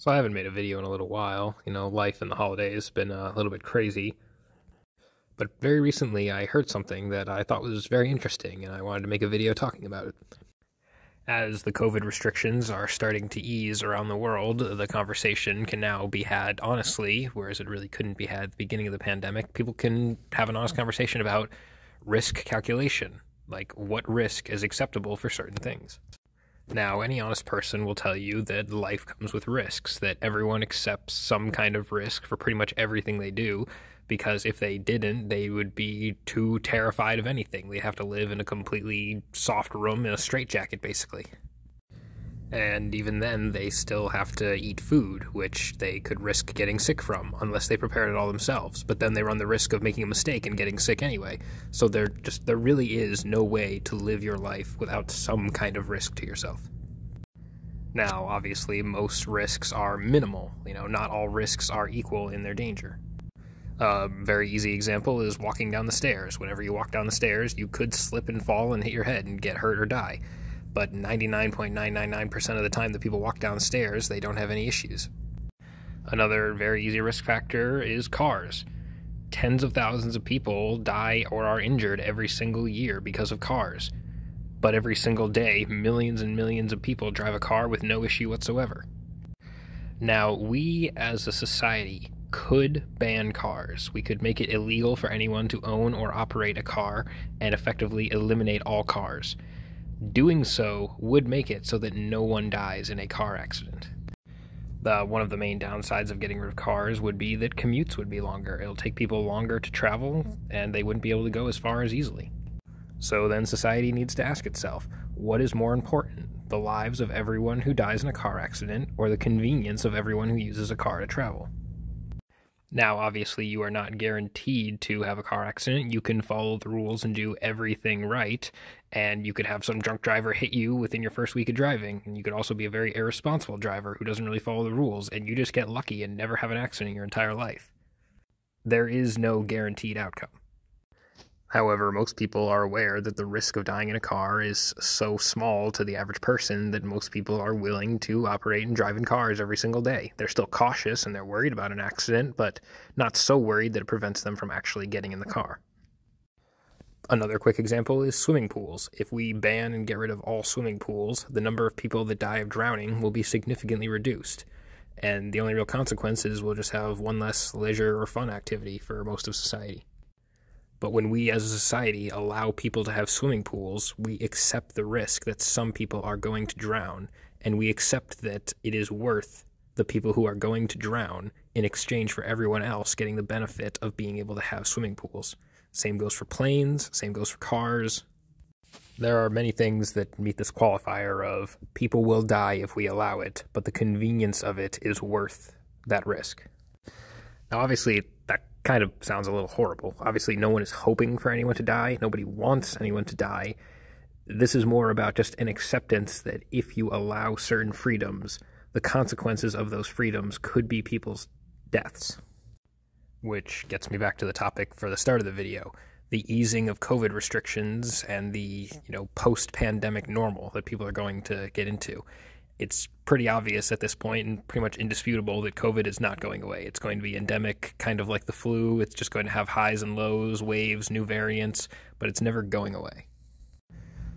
So I haven't made a video in a little while. You know, life and the holidays has been uh, a little bit crazy. But very recently I heard something that I thought was very interesting and I wanted to make a video talking about it. As the COVID restrictions are starting to ease around the world, the conversation can now be had honestly, whereas it really couldn't be had at the beginning of the pandemic. People can have an honest conversation about risk calculation, like what risk is acceptable for certain things. Now, any honest person will tell you that life comes with risks, that everyone accepts some kind of risk for pretty much everything they do, because if they didn't, they would be too terrified of anything. They'd have to live in a completely soft room in a straitjacket, basically. And even then, they still have to eat food, which they could risk getting sick from, unless they prepared it all themselves. But then they run the risk of making a mistake and getting sick anyway. So there just there really is no way to live your life without some kind of risk to yourself. Now, obviously, most risks are minimal. You know, not all risks are equal in their danger. A very easy example is walking down the stairs. Whenever you walk down the stairs, you could slip and fall and hit your head and get hurt or die but 99.999% of the time that people walk downstairs, they don't have any issues. Another very easy risk factor is cars. Tens of thousands of people die or are injured every single year because of cars. But every single day, millions and millions of people drive a car with no issue whatsoever. Now, we as a society could ban cars. We could make it illegal for anyone to own or operate a car and effectively eliminate all cars. Doing so would make it so that no one dies in a car accident. The, one of the main downsides of getting rid of cars would be that commutes would be longer. It'll take people longer to travel, and they wouldn't be able to go as far as easily. So then society needs to ask itself what is more important, the lives of everyone who dies in a car accident, or the convenience of everyone who uses a car to travel? Now, obviously, you are not guaranteed to have a car accident. You can follow the rules and do everything right, and you could have some drunk driver hit you within your first week of driving. And you could also be a very irresponsible driver who doesn't really follow the rules, and you just get lucky and never have an accident in your entire life. There is no guaranteed outcome. However, most people are aware that the risk of dying in a car is so small to the average person that most people are willing to operate and drive in cars every single day. They're still cautious and they're worried about an accident, but not so worried that it prevents them from actually getting in the car. Another quick example is swimming pools. If we ban and get rid of all swimming pools, the number of people that die of drowning will be significantly reduced. And the only real consequence is we'll just have one less leisure or fun activity for most of society. But when we as a society allow people to have swimming pools, we accept the risk that some people are going to drown, and we accept that it is worth the people who are going to drown in exchange for everyone else getting the benefit of being able to have swimming pools. Same goes for planes, same goes for cars. There are many things that meet this qualifier of people will die if we allow it, but the convenience of it is worth that risk. Now, obviously, kind of sounds a little horrible. Obviously, no one is hoping for anyone to die, nobody wants anyone to die. This is more about just an acceptance that if you allow certain freedoms, the consequences of those freedoms could be people's deaths. Which gets me back to the topic for the start of the video the easing of COVID restrictions and the you know post pandemic normal that people are going to get into it's pretty obvious at this point and pretty much indisputable that COVID is not going away. It's going to be endemic, kind of like the flu. It's just going to have highs and lows, waves, new variants, but it's never going away.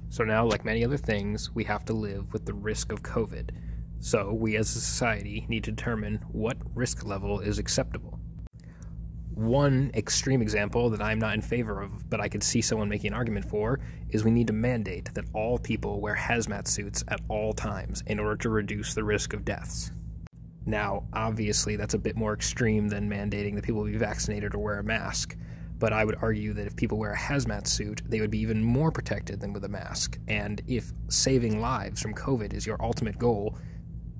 So now, like many other things, we have to live with the risk of COVID. So we as a society need to determine what risk level is acceptable. One extreme example that I'm not in favor of, but I could see someone making an argument for, is we need to mandate that all people wear hazmat suits at all times in order to reduce the risk of deaths. Now, obviously, that's a bit more extreme than mandating that people be vaccinated or wear a mask, but I would argue that if people wear a hazmat suit, they would be even more protected than with a mask. And if saving lives from COVID is your ultimate goal,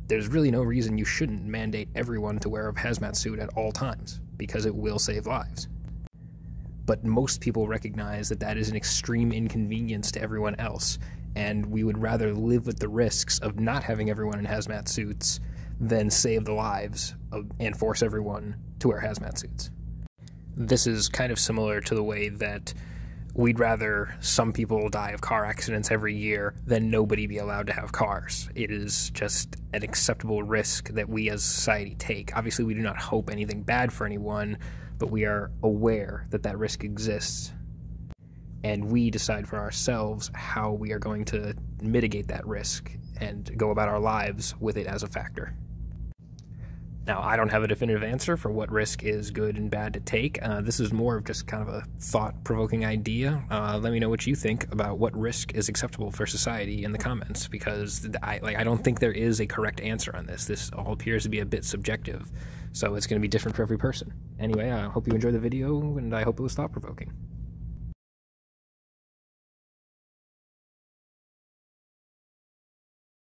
there's really no reason you shouldn't mandate everyone to wear a hazmat suit at all times, because it will save lives. But most people recognize that that is an extreme inconvenience to everyone else, and we would rather live with the risks of not having everyone in hazmat suits than save the lives of, and force everyone to wear hazmat suits. This is kind of similar to the way that we'd rather some people die of car accidents every year than nobody be allowed to have cars. It is just an acceptable risk that we as society take. Obviously, we do not hope anything bad for anyone, but we are aware that that risk exists. And we decide for ourselves how we are going to mitigate that risk and go about our lives with it as a factor. Now, I don't have a definitive answer for what risk is good and bad to take. Uh, this is more of just kind of a thought provoking idea. Uh, let me know what you think about what risk is acceptable for society in the comments because I, like, I don't think there is a correct answer on this. This all appears to be a bit subjective, so it's going to be different for every person. Anyway, I hope you enjoyed the video and I hope it was thought provoking.